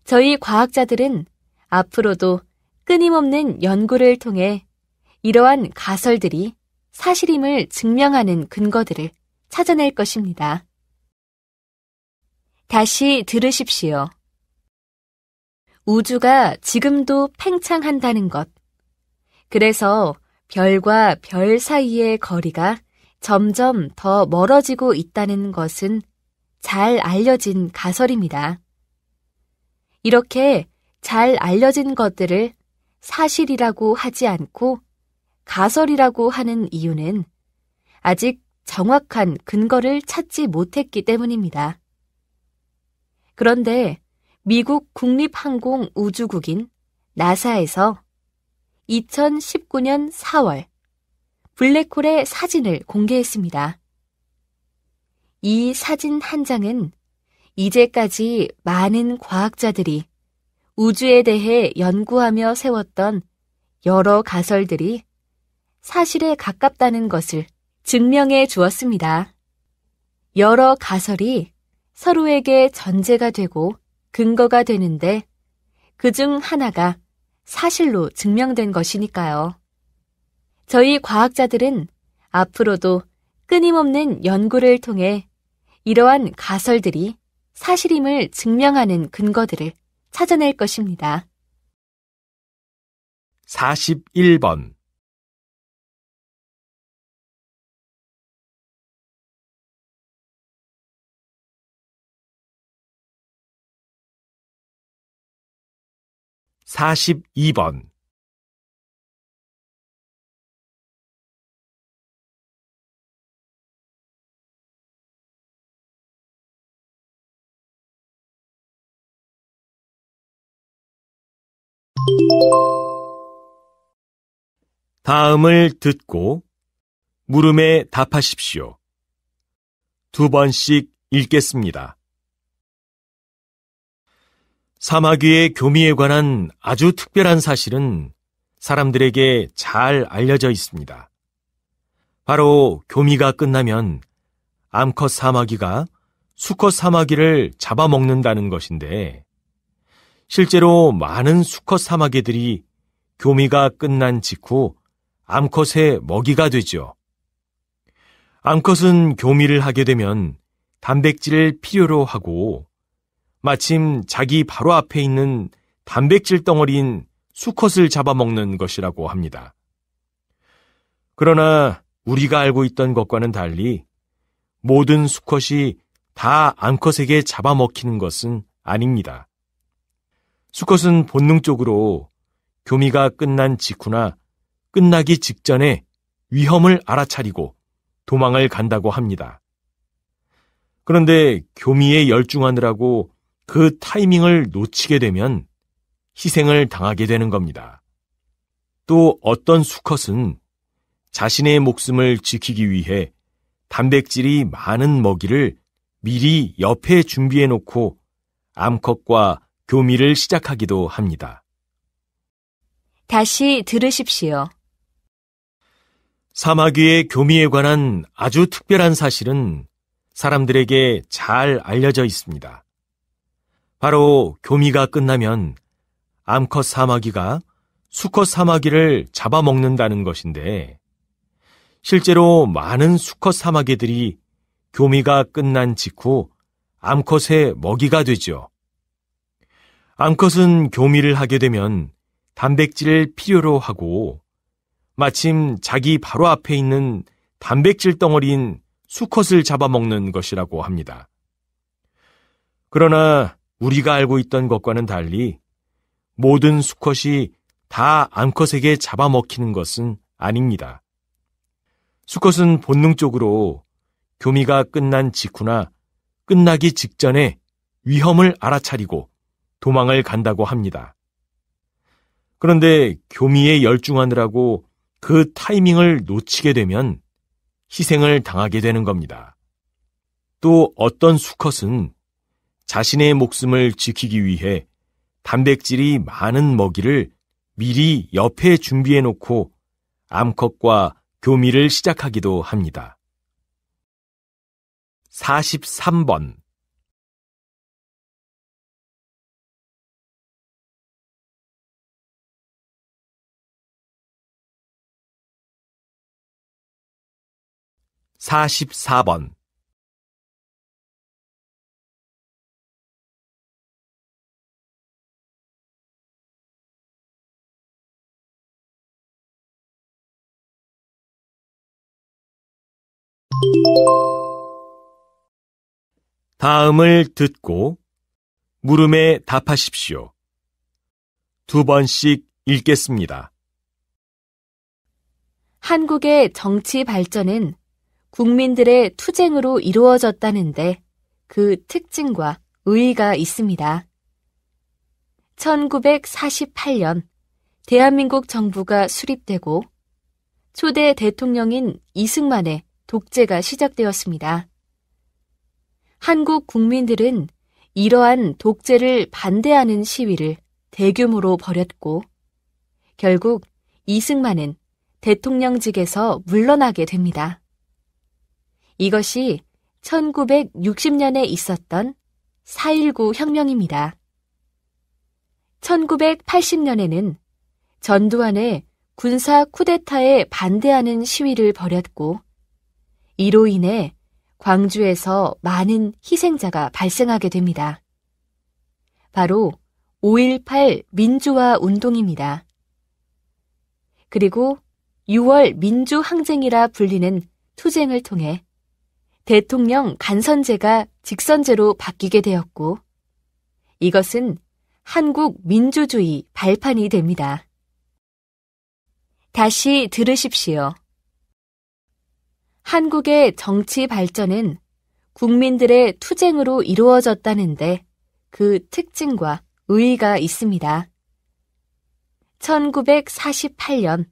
B: 저희 과학자들은 앞으로도 끊임없는 연구를 통해 이러한 가설들이 사실임을 증명하는 근거들을 찾아낼 것입니다. 다시 들으십시오. 우주가 지금도 팽창한다는 것. 그래서 별과 별 사이의 거리가 점점 더 멀어지고 있다는 것은 잘 알려진 가설입니다. 이렇게 잘 알려진 것들을 사실이라고 하지 않고 가설이라고 하는 이유는 아직 정확한 근거를 찾지 못했기 때문입니다. 그런데 미국 국립항공 우주국인 나사에서 2019년 4월 블랙홀의 사진을 공개했습니다. 이 사진 한 장은 이제까지 많은 과학자들이 우주에 대해 연구하며 세웠던 여러 가설들이 사실에 가깝다는 것을 증명해 주었습니다. 여러 가설이 서로에게 전제가 되고 근거가 되는데 그 중 하나가 사실로 증명된 것이니까요. 저희 과학자들은 앞으로도 끊임없는 연구를 통해 이러한 가설들이 사실임을 증명하는 근거들을 찾아낼 것입니다.
A: 41번 42번 다음을 듣고 물음에 답하십시오. 두 번씩 읽겠습니다. 사마귀의 교미에 관한 아주 특별한 사실은 사람들에게 잘 알려져 있습니다. 바로 교미가 끝나면 암컷 사마귀가 수컷 사마귀를 잡아먹는다는 것인데, 실제로 많은 수컷 사마귀들이 교미가 끝난 직후 암컷의 먹이가 되죠. 암컷은 교미를 하게 되면 단백질을 필요로 하고 마침 자기 바로 앞에 있는 단백질 덩어리인 수컷을 잡아먹는 것이라고 합니다. 그러나 우리가 알고 있던 것과는 달리 모든 수컷이 다 암컷에게 잡아먹히는 것은 아닙니다. 수컷은 본능적으로 교미가 끝난 직후나 끝나기 직전에 위험을 알아차리고 도망을 간다고 합니다. 그런데 교미에 열중하느라고 그 타이밍을 놓치게 되면 희생을 당하게 되는 겁니다. 또 어떤 수컷은 자신의 목숨을 지키기 위해 단백질이 많은 먹이를 미리 옆에 준비해 놓고 암컷과 교미를 시작하기도 합니다.
B: 다시 들으십시오.
A: 사마귀의 교미에 관한 아주 특별한 사실은 사람들에게 잘 알려져 있습니다. 바로 교미가 끝나면 암컷 사마귀가 수컷 사마귀를 잡아먹는다는 것인데, 실제로 많은 수컷 사마귀들이 교미가 끝난 직후 암컷의 먹이가 되죠. 암컷은 교미를 하게 되면 단백질을 필요로 하고 마침 자기 바로 앞에 있는 단백질 덩어리인 수컷을 잡아먹는 것이라고 합니다. 그러나 우리가 알고 있던 것과는 달리 모든 수컷이 다 암컷에게 잡아먹히는 것은 아닙니다. 수컷은 본능적으로 교미가 끝난 직후나 끝나기 직전에 위험을 알아차리고 도망을 간다고 합니다. 그런데 교미에 열중하느라고 그 타이밍을 놓치게 되면 희생을 당하게 되는 겁니다. 또 어떤 수컷은 자신의 목숨을 지키기 위해 단백질이 많은 먹이를 미리 옆에 준비해 놓고 암컷과 교미를 시작하기도 합니다. 43번 44번 다음을 듣고 물음에 답하십시오. 두 번씩 읽겠습니다.
B: 한국의 정치 발전은 국민들의 투쟁으로 이루어졌다는데 그 특징과 의의가 있습니다. 1948년 대한민국 정부가 수립되고 초대 대통령인 이승만의 독재가 시작되었습니다. 한국 국민들은 이러한 독재를 반대하는 시위를 대규모로 벌였고 결국 이승만은 대통령직에서 물러나게 됩니다. 이것이 1960년에 있었던 4.19 혁명입니다. 1980년에는 전두환의 군사 쿠데타에 반대하는 시위를 벌였고 이로 인해 광주에서 많은 희생자가 발생하게 됩니다. 바로 5.18 민주화 운동입니다. 그리고 6월 민주항쟁이라 불리는 투쟁을 통해 대통령 간선제가 직선제로 바뀌게 되었고 이것은 한국 민주주의 발판이 됩니다. 다시 들으십시오. 한국의 정치 발전은 국민들의 투쟁으로 이루어졌다는데 그 특징과 의의가 있습니다. 1948년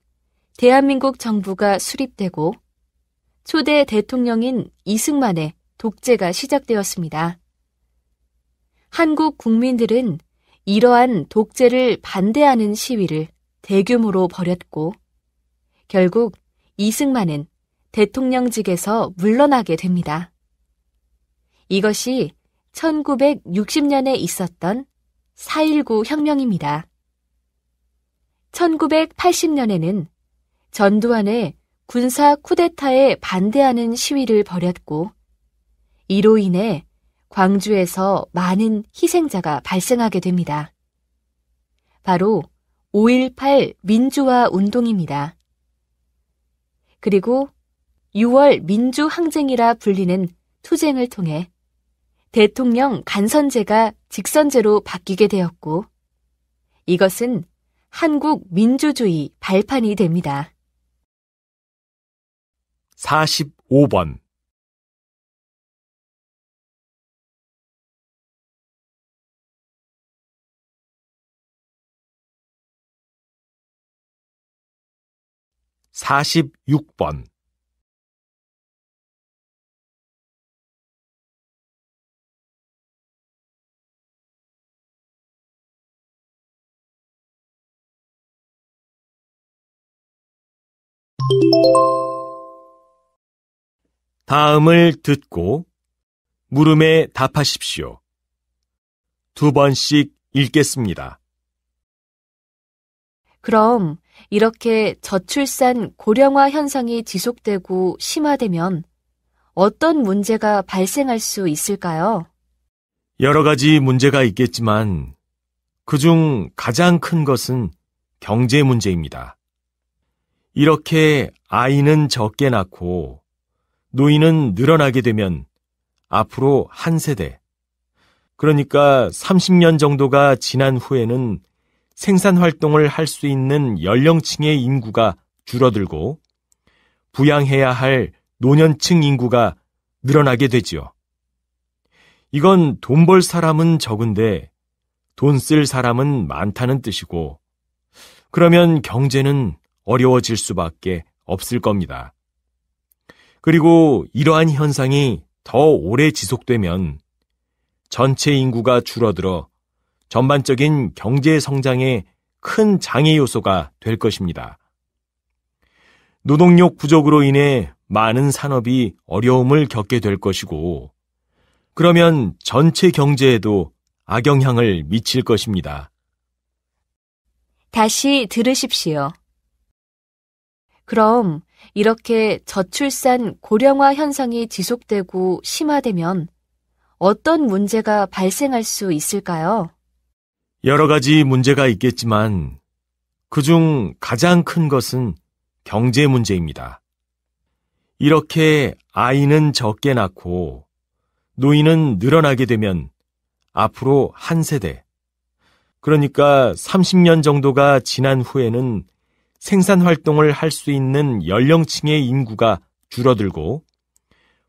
B: 대한민국 정부가 수립되고 초대 대통령인 이승만의 독재가 시작되었습니다. 한국 국민들은 이러한 독재를 반대하는 시위를 대규모로 벌였고 결국 이승만은 대통령직에서 물러나게 됩니다. 이것이 1960년에 있었던 4.19 혁명입니다. 1980년에는 전두환의 군사 쿠데타에 반대하는 시위를 벌였고 이로 인해 광주에서 많은 희생자가 발생하게 됩니다. 바로 5.18 민주화 운동입니다. 그리고 6월 민주항쟁이라 불리는 투쟁을 통해 대통령 간선제가 직선제로 바뀌게 되었고 이것은 한국 민주주의 발판이 됩니다.
A: 45번. 46번 다음을 듣고 물음에 답하십시오. 두 번씩 읽겠습니다.
B: 그럼 이렇게 저출산 고령화 현상이 지속되고 심화되면 어떤 문제가 발생할 수 있을까요?
A: 여러 가지 문제가 있겠지만 그중 가장 큰 것은 경제 문제입니다. 이렇게 아이는 적게 낳고 노인은 늘어나게 되면 앞으로 한 세대, 그러니까 30년 정도가 지난 후에는 생산 활동을 할 수 있는 연령층의 인구가 줄어들고 부양해야 할 노년층 인구가 늘어나게 되지요. 이건 돈 벌 사람은 적은데 돈 쓸 사람은 많다는 뜻이고 그러면 경제는 어려워질 수밖에 없을 겁니다. 그리고 이러한 현상이 더 오래 지속되면 전체 인구가 줄어들어 전반적인 경제 성장에 큰 장애 요소가 될 것입니다. 노동력 부족으로 인해 많은 산업이 어려움을 겪게 될 것이고, 그러면 전체 경제에도 악영향을 미칠 것입니다.
B: 다시 들으십시오. 그럼 이렇게 저출산 고령화 현상이 지속되고 심화되면 어떤 문제가 발생할 수 있을까요?
A: 여러 가지 문제가 있겠지만 그중 가장 큰 것은 경제 문제입니다. 이렇게 아이는 적게 낳고 노인은 늘어나게 되면 앞으로 한 세대, 그러니까 30년 정도가 지난 후에는 생산 활동을 할 수 있는 연령층의 인구가 줄어들고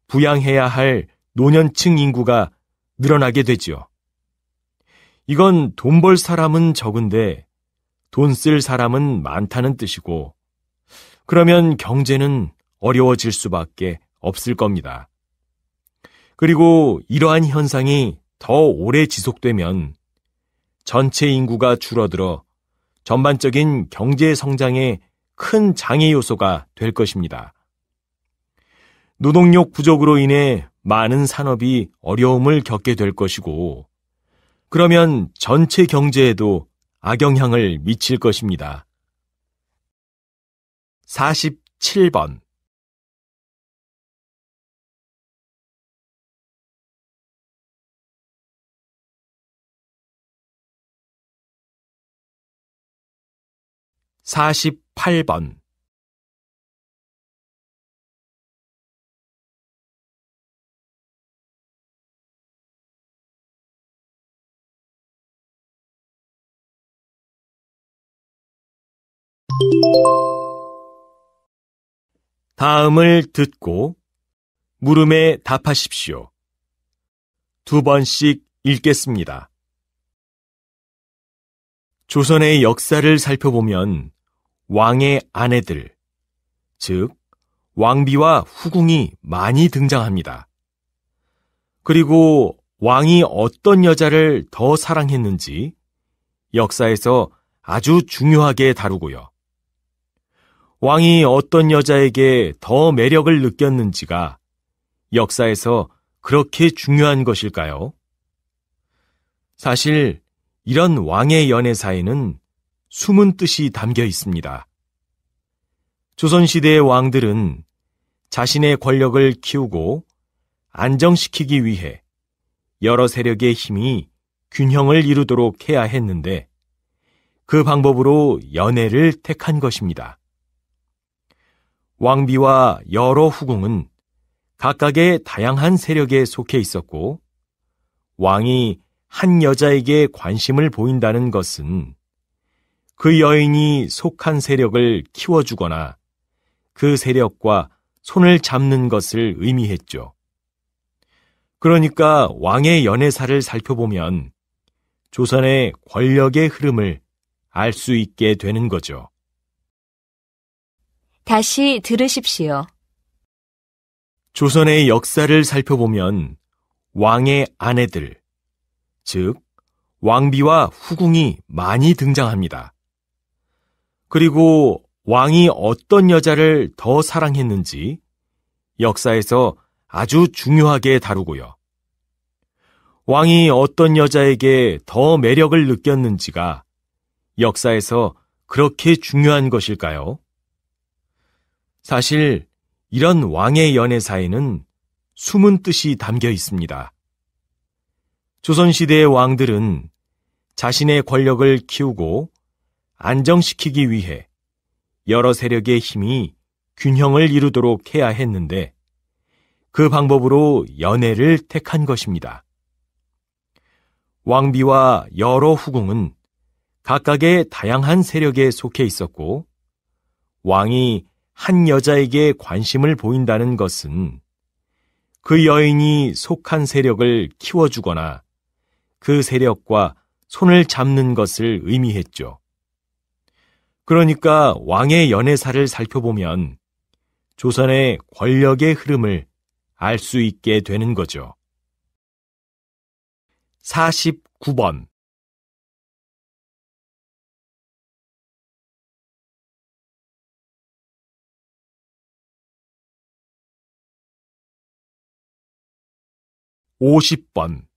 A: 부양해야 할 노년층 인구가 늘어나게 되지요. 이건 돈 벌 사람은 적은데 돈 쓸 사람은 많다는 뜻이고, 그러면 경제는 어려워질 수밖에 없을 겁니다. 그리고 이러한 현상이 더 오래 지속되면 전체 인구가 줄어들어 전반적인 경제 성장에 큰 장애 요소가 될 것입니다. 노동력 부족으로 인해 많은 산업이 어려움을 겪게 될 것이고, 그러면 전체 경제에도 악영향을 미칠 것입니다. 47번 48번 '다음을 듣고 물음에 답하십시오. 두 번씩 읽겠습니다. 조선의 역사를 살펴보면 왕의 아내들, 즉, 왕비와 후궁이 많이 등장합니다. 그리고 왕이 어떤 여자를 더 사랑했는지 역사에서 아주 중요하게 다루고요. 왕이 어떤 여자에게 더 매력을 느꼈는지가 역사에서 그렇게 중요한 것일까요? 사실 이런 왕의 연애사에는 숨은 뜻이 담겨 있습니다. 조선시대의 왕들은 자신의 권력을 키우고 안정시키기 위해 여러 세력의 힘이 균형을 이루도록 해야 했는데 그 방법으로 연애를 택한 것입니다. 왕비와 여러 후궁은 각각의 다양한 세력에 속해 있었고 왕이 한 여자에게 관심을 보인다는 것은 그 여인이 속한 세력을 키워주거나 그 세력과 손을 잡는 것을 의미했죠. 그러니까 왕의 연애사를 살펴보면 조선의 권력의 흐름을 알 수 있게 되는 거죠.
B: 다시 들으십시오.
A: 조선의 역사를 살펴보면 왕의 아내들, 즉, 왕비와 후궁이 많이 등장합니다. 그리고 왕이 어떤 여자를 더 사랑했는지 역사에서 아주 중요하게 다루고요. 왕이 어떤 여자에게 더 매력을 느꼈는지가 역사에서 그렇게 중요한 것일까요? 사실 이런 왕의 연애사에는 숨은 뜻이 담겨 있습니다. 조선시대의 왕들은 자신의 권력을 키우고 안정시키기 위해 여러 세력의 힘이 균형을 이루도록 해야 했는데 그 방법으로 연애를 택한 것입니다. 왕비와 여러 후궁은 각각의 다양한 세력에 속해 있었고 왕이 한 여자에게 관심을 보인다는 것은 그 여인이 속한 세력을 키워주거나 그 세력과 손을 잡는 것을 의미했죠. 그러니까 왕의 연애사를 살펴보면 조선의 권력의 흐름을 알 수 있게 되는 거죠. 49번 50번